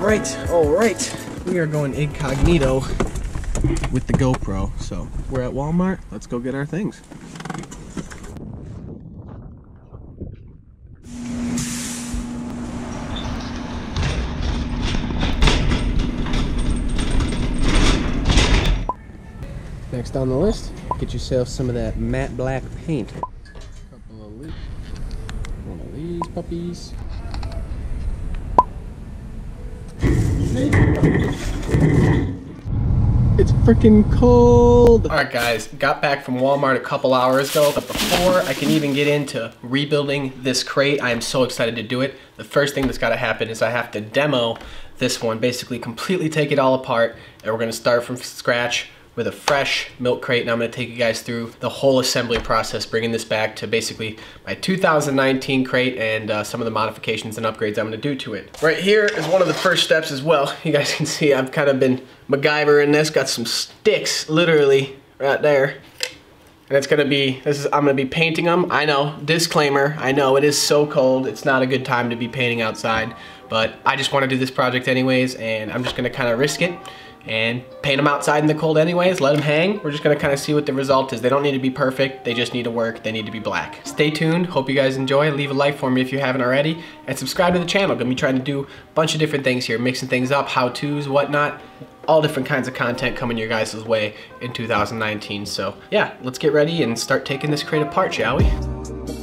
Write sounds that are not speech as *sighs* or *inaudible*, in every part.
right, all right. We are going incognito with the GoPro. So we're at Walmart. Let's go get our things. Next on the list, get yourself some of that matte black paint. Couple of of these puppies. It's freaking cold. All right, guys, got back from Walmart a couple hours ago, but before I can even get into rebuilding this crate, I am so excited to do it. The first thing that's gotta happen is I have to demo this one, basically completely take it all apart, and we're gonna start from scratch with a fresh milk crate and I'm gonna take you guys through the whole assembly process, bringing this back to basically my 2019 crate and uh, some of the modifications and upgrades I'm gonna do to it. Right here is one of the first steps as well. *laughs* You guys can see I've kind of been MacGyver in this, got some sticks literally right there. And it's gonna be, this is, I'm gonna be painting them. I know, disclaimer, I know it is so cold, it's not a good time to be painting outside, but I just wanna do this project anyways and I'm just gonna kinda risk it and paint them outside in the cold anyways, let them hang. We're just gonna kind of see what the result is. They don't need to be perfect, they just need to work, they need to be black. Stay tuned, hope you guys enjoy. Leave a like for me if you haven't already, and subscribe to the channel. Gonna be trying to do a bunch of different things here, mixing things up, how-tos, whatnot. All different kinds of content coming your guys' way in 2019. So yeah, let's get ready and start taking this crate apart, shall we?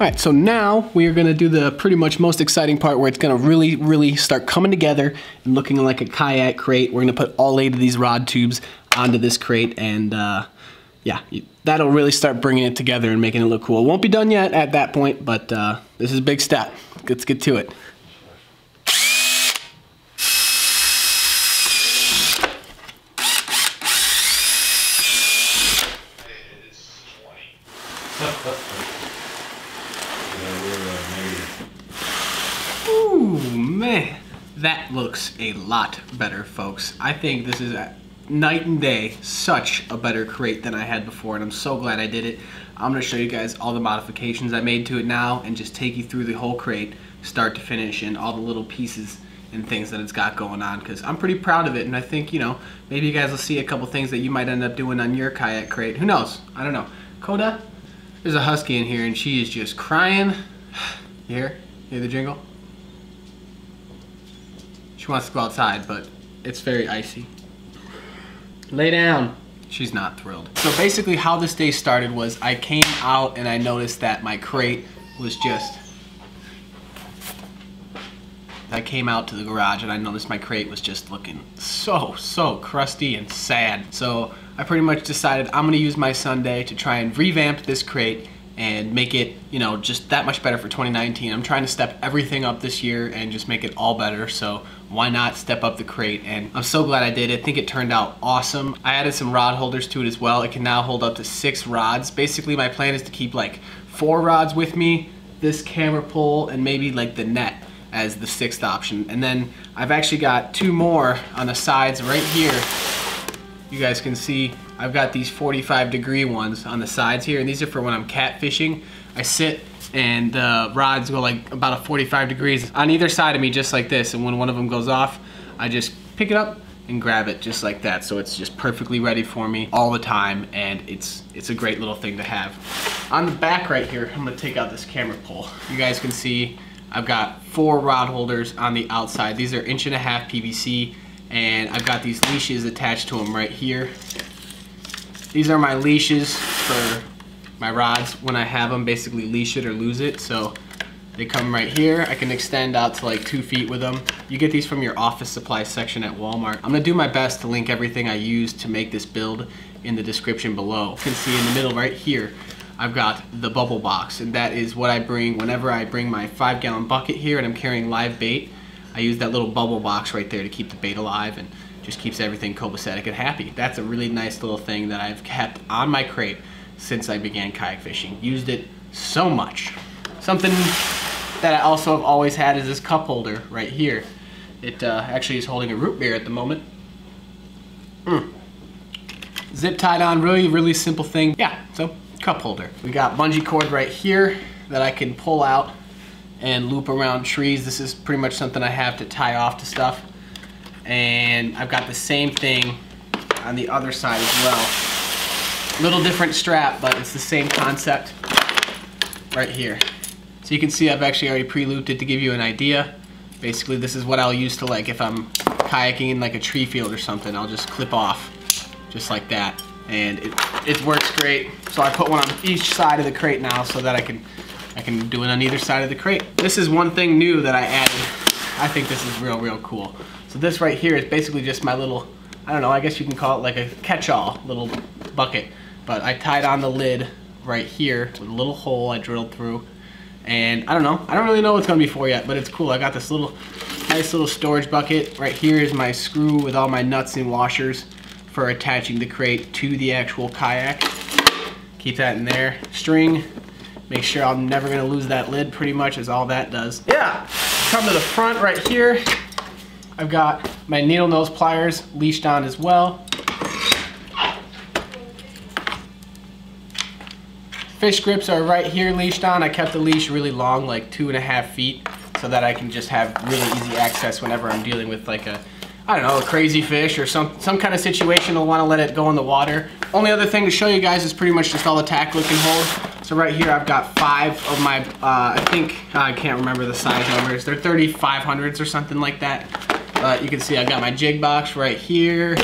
All right, so now we are gonna do the pretty much most exciting part where it's gonna really, really start coming together and looking like a kayak crate. We're gonna put all eight of these rod tubes onto this crate and uh, yeah, that'll really start bringing it together and making it look cool. Won't be done yet at that point, but uh, this is a big step. Let's get to it. Man. That looks a lot better, folks. I think this is a night and day, such a better crate than I had before, and I'm so glad I did it. I'm gonna show you guys all the modifications I made to it now and just take you through the whole crate, start to finish, and all the little pieces and things that it's got going on because I'm pretty proud of it and I think you know maybe you guys will see a couple things that you might end up doing on your kayak crate who knows I don't know Coda there's a husky in here and she is just crying *sighs* you hear you hear the jingle she wants to go outside, but it's very icy. Lay down. She's not thrilled. So basically how this day started was I came out and I noticed that my crate was just... I came out to the garage and I noticed my crate was just looking so, so crusty and sad. So I pretty much decided I'm gonna use my Sunday to try and revamp this crate and make it, you know, just that much better for 2019. I'm trying to step everything up this year and just make it all better. So why not step up the crate? And I'm so glad I did. It. I think it turned out awesome. I added some rod holders to it as well. It can now hold up to six rods. Basically, my plan is to keep like four rods with me, this camera pole, and maybe like the net as the sixth option. And then I've actually got two more on the sides right here. You guys can see I've got these 45 degree ones on the sides here, and these are for when I'm catfishing. I sit and the rods go like about a 45 degrees on either side of me just like this, and when one of them goes off, I just pick it up and grab it just like that. So it's just perfectly ready for me all the time, and it's, it's a great little thing to have. On the back right here, I'm gonna take out this camera pole. You guys can see I've got four rod holders on the outside. These are inch and a half PVC, and I've got these leashes attached to them right here. These are my leashes for my rods when I have them, basically leash it or lose it. So they come right here. I can extend out to like two feet with them. You get these from your office supply section at Walmart. I'm gonna do my best to link everything I used to make this build in the description below. You can see in the middle right here, I've got the bubble box and that is what I bring whenever I bring my five gallon bucket here and I'm carrying live bait. I use that little bubble box right there to keep the bait alive and just keeps everything copacetic and happy. That's a really nice little thing that I've kept on my crate since I began kayak fishing. Used it so much. Something that I also have always had is this cup holder right here. It uh, actually is holding a root beer at the moment. Mm. Zip tied on, really, really simple thing. Yeah, so cup holder. We got bungee cord right here that I can pull out and loop around trees. This is pretty much something I have to tie off to stuff. And I've got the same thing on the other side as well. A Little different strap, but it's the same concept right here. So you can see I've actually already pre-looped it to give you an idea. Basically, this is what I'll use to like if I'm kayaking in like a tree field or something, I'll just clip off just like that. And it, it works great. So I put one on each side of the crate now so that I can I can do it on either side of the crate. This is one thing new that I added. I think this is real, real cool. So this right here is basically just my little, I don't know, I guess you can call it like a catch-all little bucket. But I tied on the lid right here with a little hole I drilled through. And I don't know, I don't really know what's gonna be for yet, but it's cool. I got this little, nice little storage bucket. Right here is my screw with all my nuts and washers for attaching the crate to the actual kayak. Keep that in there. String, make sure I'm never gonna lose that lid pretty much is all that does. Yeah, come to the front right here. I've got my needle nose pliers leashed on as well. Fish grips are right here leashed on. I kept the leash really long, like two and a half feet, so that I can just have really easy access whenever I'm dealing with like a, I don't know, a crazy fish or some, some kind of situation I'll want to let it go in the water. Only other thing to show you guys is pretty much just all the tackle it can hold. So right here I've got five of my, uh, I think, I can't remember the size numbers. They're 3500s or something like that. But you can see I got my jig box right here.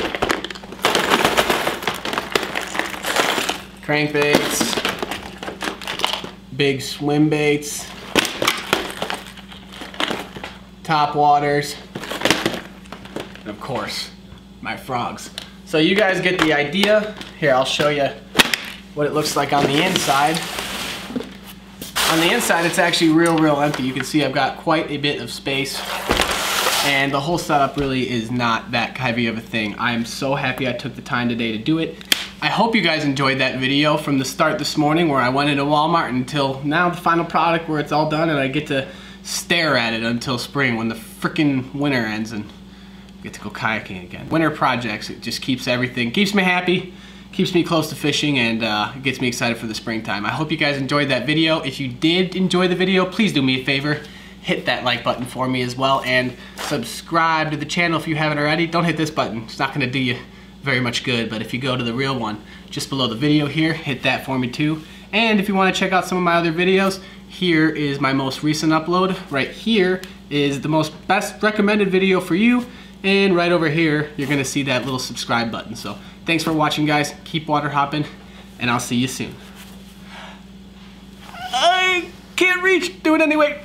Crankbaits. Big swim baits. Top waters. And of course, my frogs. So you guys get the idea. Here, I'll show you what it looks like on the inside. On the inside, it's actually real, real empty. You can see I've got quite a bit of space and the whole setup really is not that heavy of a thing. I am so happy I took the time today to do it. I hope you guys enjoyed that video from the start this morning where I went into Walmart until now the final product where it's all done and I get to stare at it until spring when the freaking winter ends and get to go kayaking again. Winter projects, it just keeps everything, keeps me happy, keeps me close to fishing and uh, gets me excited for the springtime. I hope you guys enjoyed that video. If you did enjoy the video, please do me a favor hit that like button for me as well and subscribe to the channel if you haven't already. Don't hit this button, it's not gonna do you very much good, but if you go to the real one just below the video here, hit that for me too. And if you wanna check out some of my other videos, here is my most recent upload. Right here is the most best recommended video for you. And right over here, you're gonna see that little subscribe button. So thanks for watching guys, keep water hopping, and I'll see you soon. I can't reach, do it anyway.